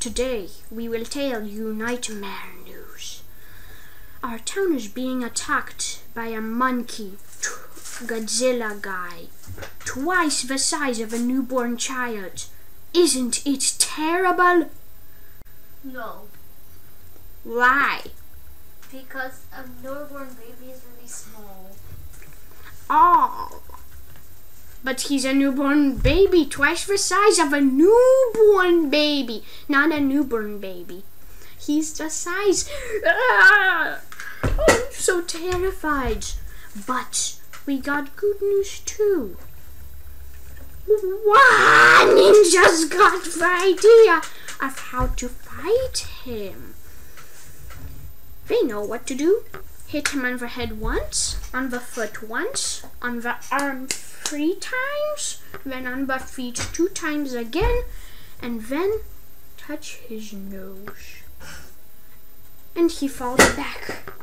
Today we will tell you nightmare news. Our town is being attacked by a monkey, Godzilla guy, twice the size of a newborn child. Isn't it terrible? No, Why? because a newborn baby is really small. Oh. But he's a newborn baby, twice the size of a newborn baby, not a newborn baby. He's the size. Ah! Oh, I'm so terrified. But we got good news too. One ninja's got the idea of how to fight him. They know what to do. Hit him on the head once, on the foot once, on the arm three times, then on the feet two times again, and then touch his nose. And he falls back.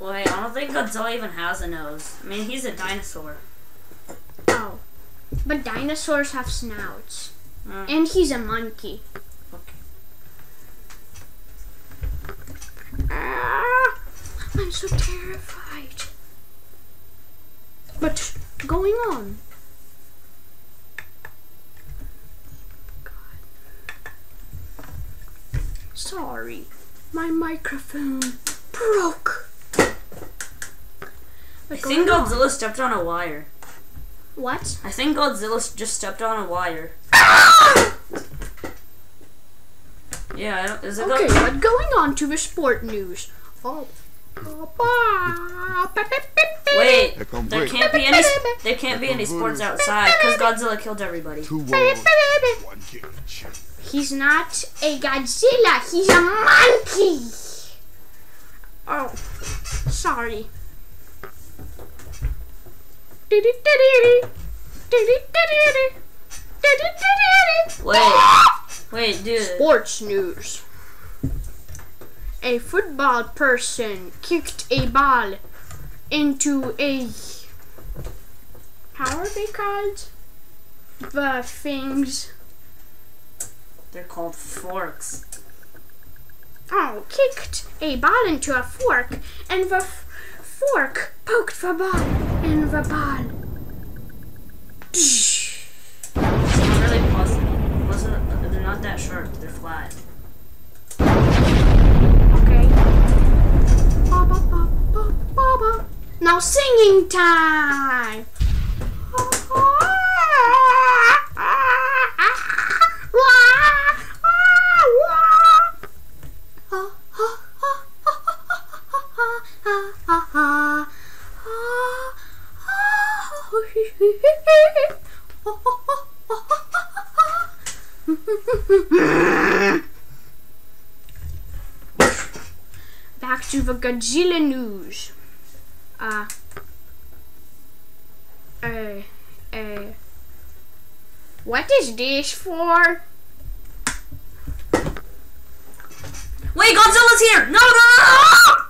Wait, I don't think Godzilla even has a nose. I mean, he's a dinosaur. Oh. But dinosaurs have snouts. Mm. And he's a monkey. Okay. Ah, I'm so terrified. But going on. God. Sorry, my microphone broke. I think going on. Godzilla stepped on a wire. What? I think Godzilla just stepped on a wire. Ah! Yeah, I don't, is it Okay, but going on to the sport news. Oh. Wait, there can't be any there can't be any sports outside because Godzilla killed everybody. Two walls, one cage. He's not a Godzilla. He's a monkey. Oh, sorry. Wait, wait, dude. Sports news. A football person kicked a ball into a. How are they called? The things. They're called forks. Oh, kicked a ball into a fork, and the f- fork poked the ball, and the ball. Now singing time. Back to the Godzilla news. Uh. Uh. Uh. What is this for? Wait, Godzilla's here! No, no, no! no!